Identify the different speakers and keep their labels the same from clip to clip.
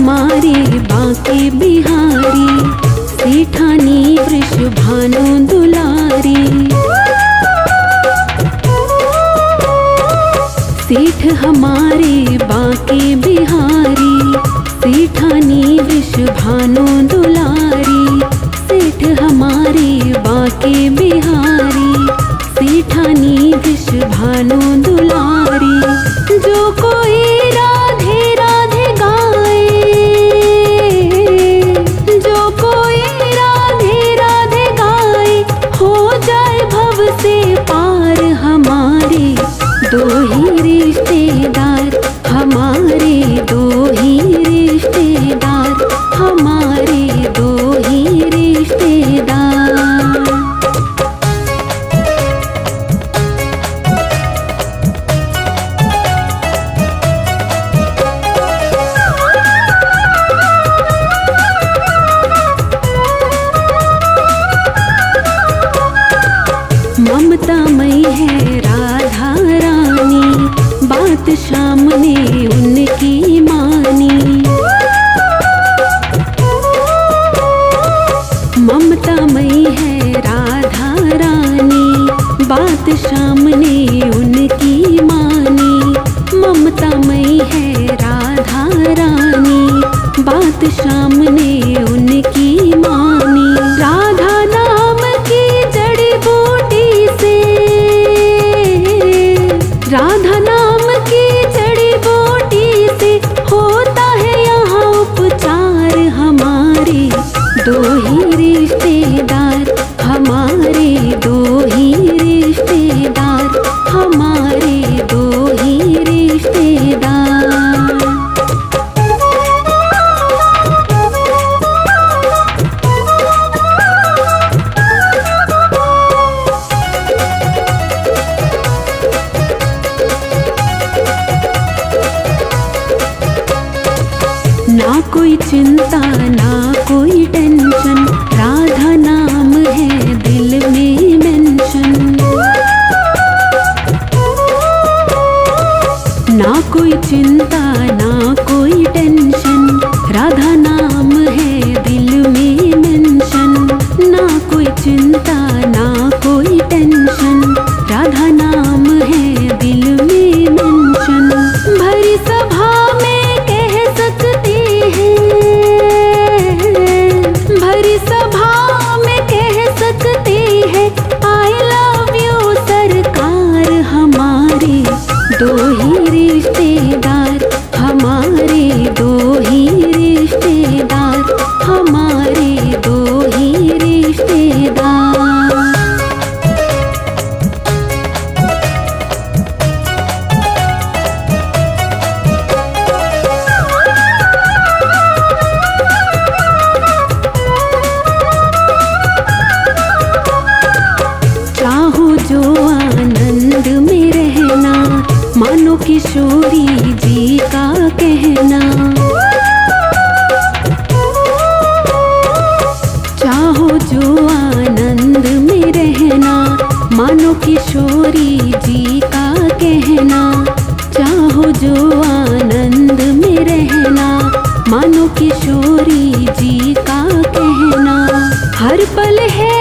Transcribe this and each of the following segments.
Speaker 1: हमारे बाके बिहारी, सीठानी वृष भानु दुलारी। सीठ हमारे बाके बिहारी, सीठानी वृष भानु दुलारी। सीठ हमारे बाके बिहारी, सीठानी सेठानी वृषभानु तो किशोरी जी का कहना, चाहो जो आनंद में रहना, मानो किशोरी जी का कहना। हर पल है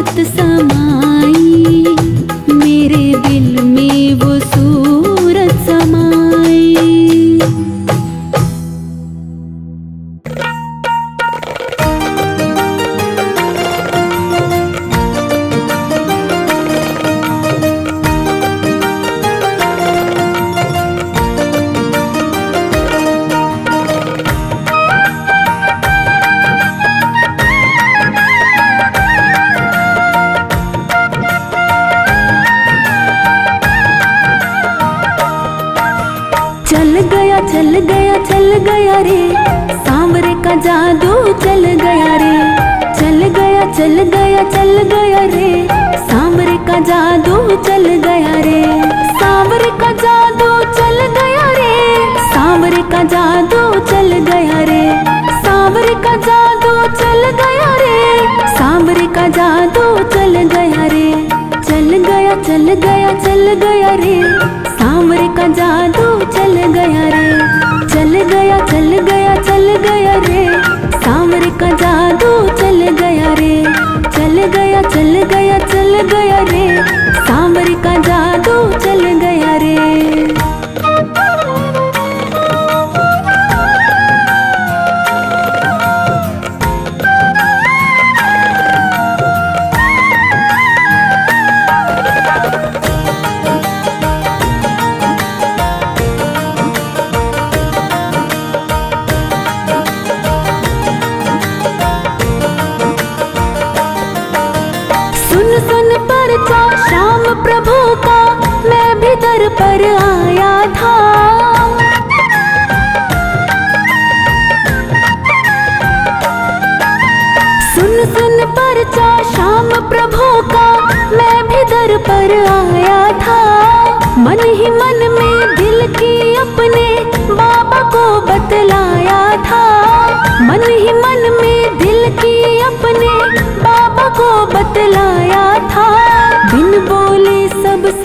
Speaker 1: सत्समा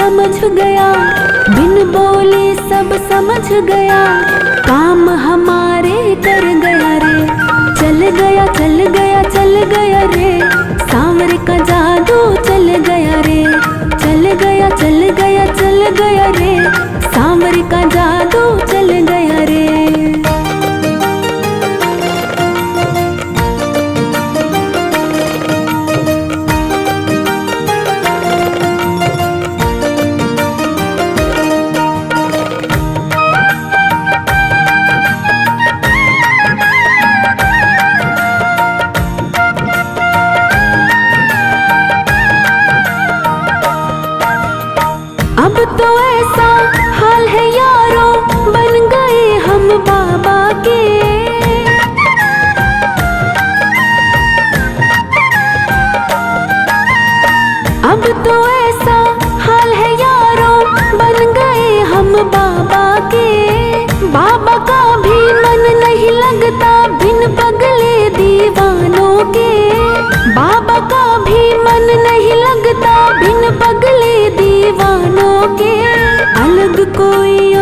Speaker 1: समझ गया। बिन बोले सब समझ गया। काम हमारे कर गया रे। चल गया चल गया चल गया रे। सांवर का जादू चल गया रे। चल गया चल गया चल गया रे। सांवर का जादू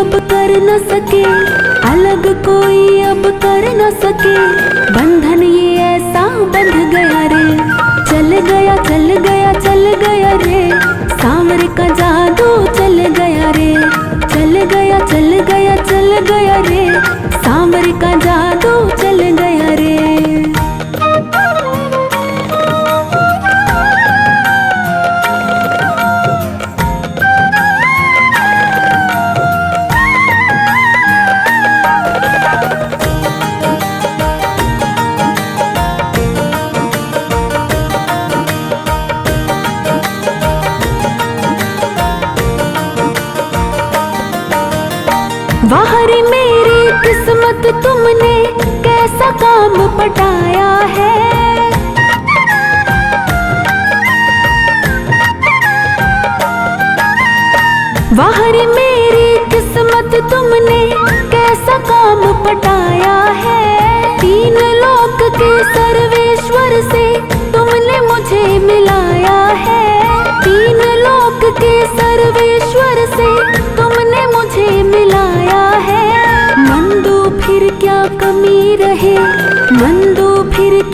Speaker 1: अब कर न सके। अलग कोई अब कर न सके। बंधन ये ऐसा बंध गया रे। चल गया चल गया चल गया रे। सांवर का जादू चल गया रे। चल गया चल गया चल गया रे।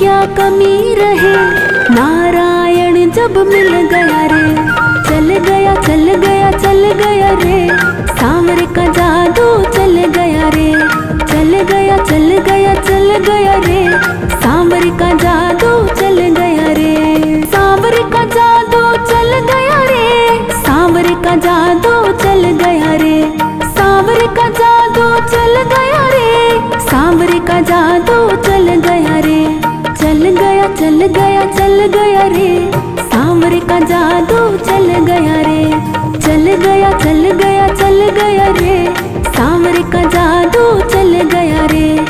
Speaker 1: क्या कमी रहे? नारायण जब मिल गया रे, चल गया चल गया चल गया रे। सांवरे का जादू चल गया रे, चल गया चल गया चल गया रे। सांवरे का जादू चल गया रे। सांवर का जादू चल गया रे। चल गया चल गया चल गया रे। सांवर का जादू चल गया रे।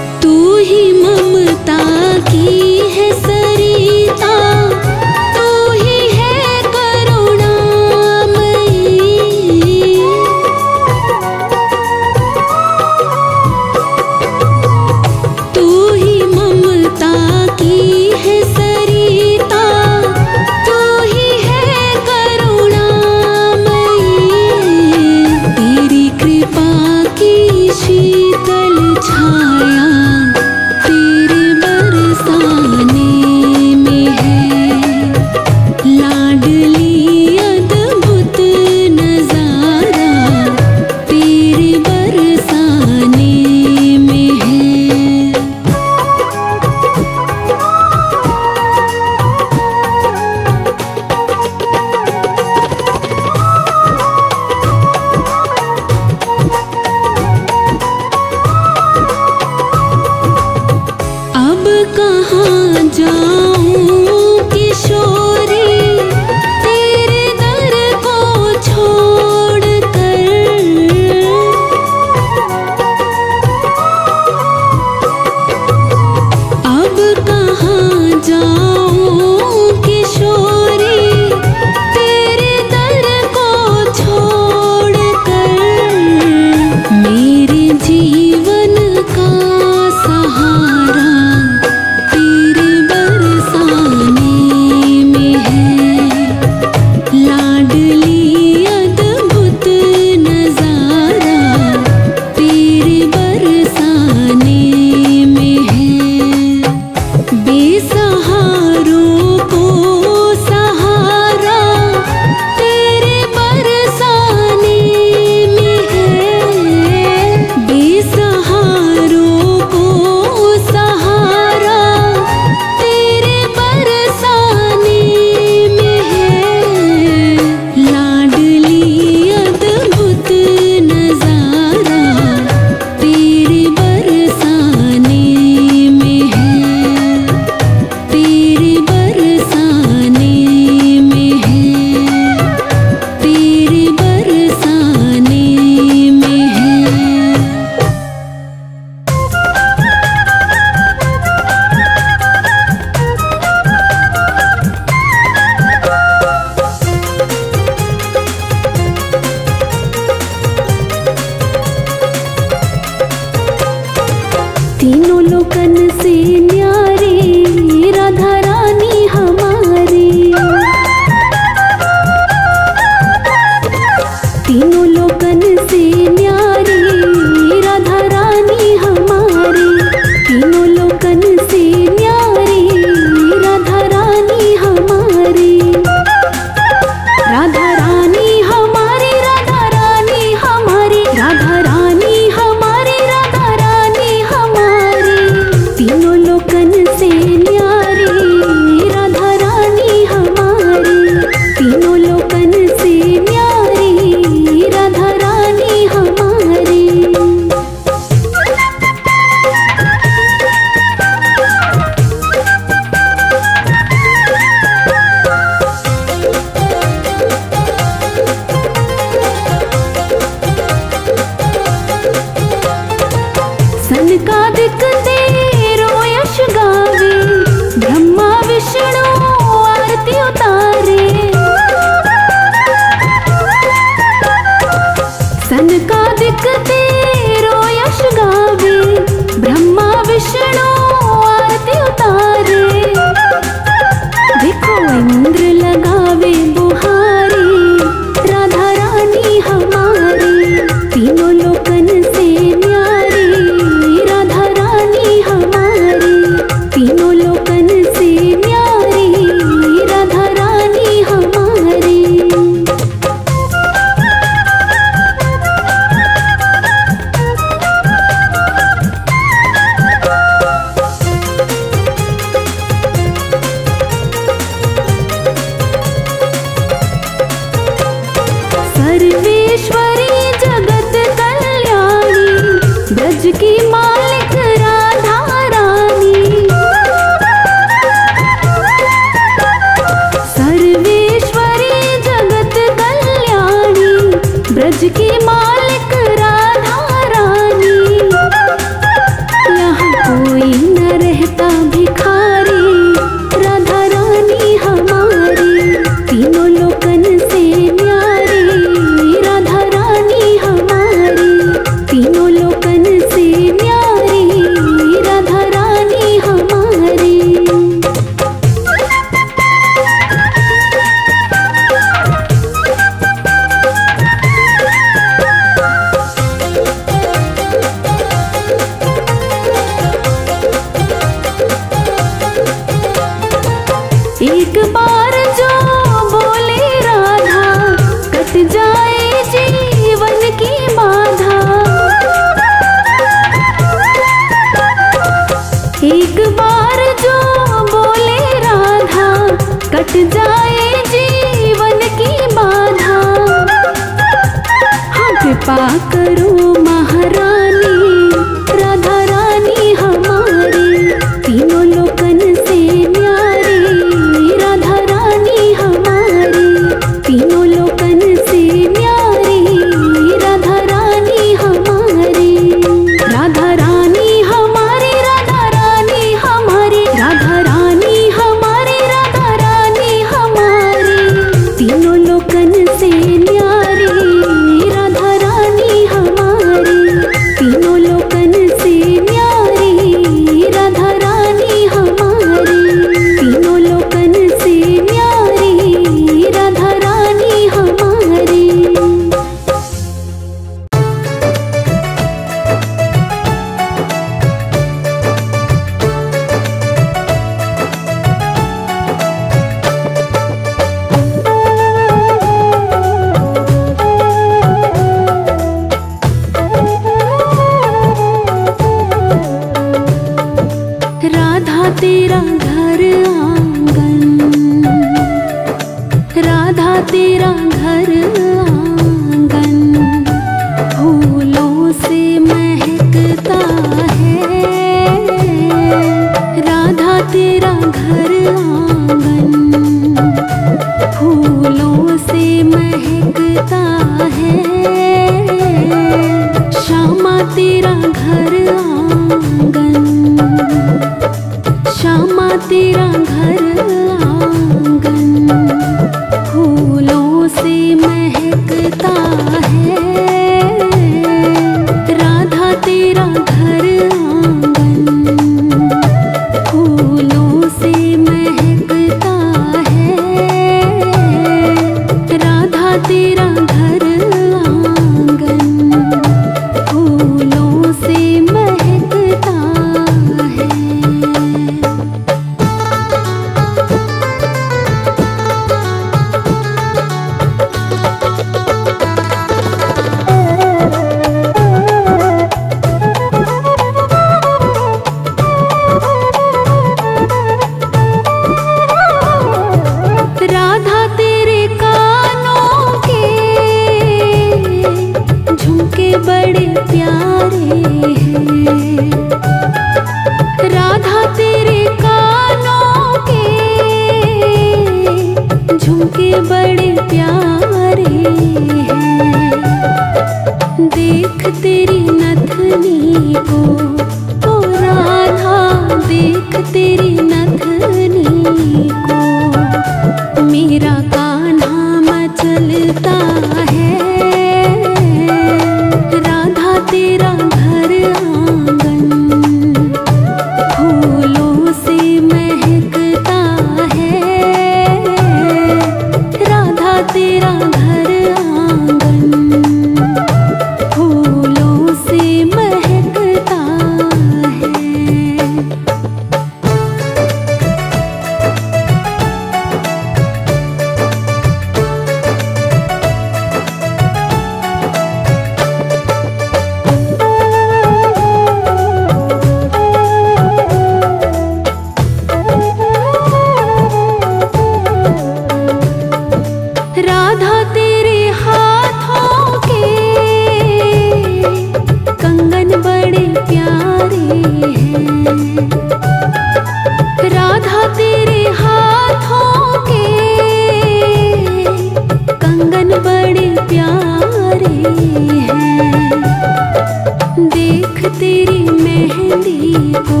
Speaker 1: तेरी मेहंदी को।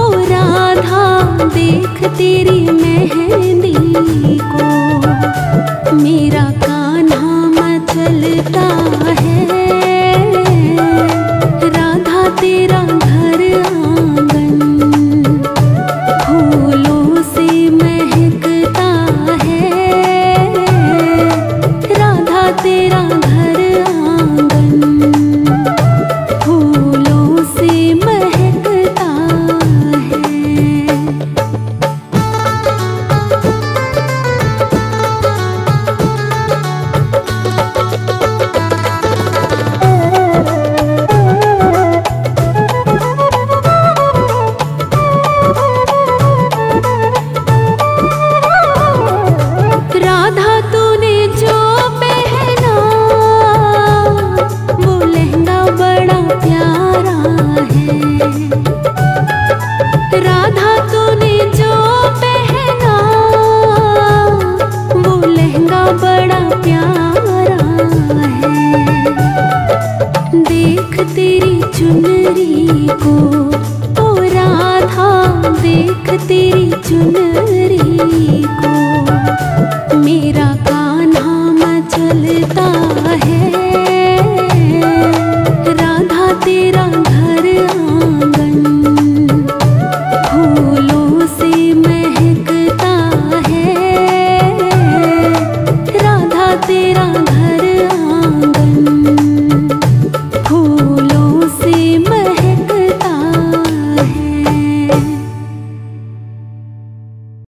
Speaker 1: ओ राधा देख तेरी मेहंदी को। मेरा कान्हा मचलता